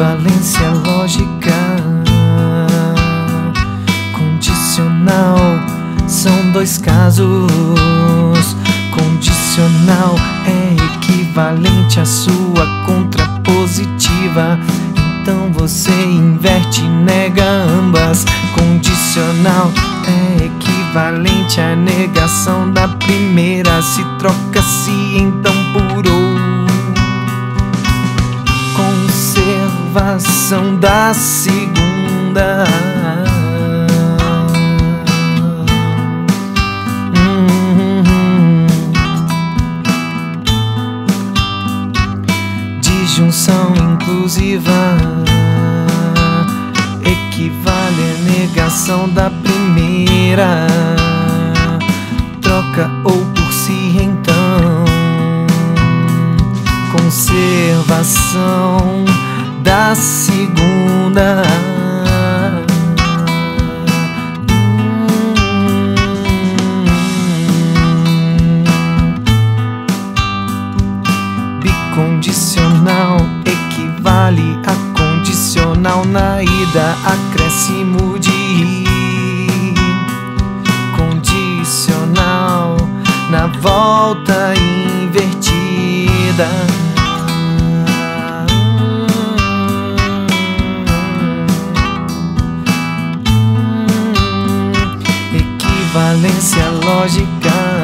equivalência lógica. Condicional são dois casos. Condicional é equivalente à sua contrapositiva. Então você inverte e nega ambas. Condicional é equivalente à negação da primeira. Se troca se então por Conservação da segunda. Hum. Disjunção inclusiva equivale à negação da primeira. Troca ou por si então. Conservação da segunda. Bicondicional equivale a condicional na ida, acréscimo de. Condicional na volta invertida. Lógica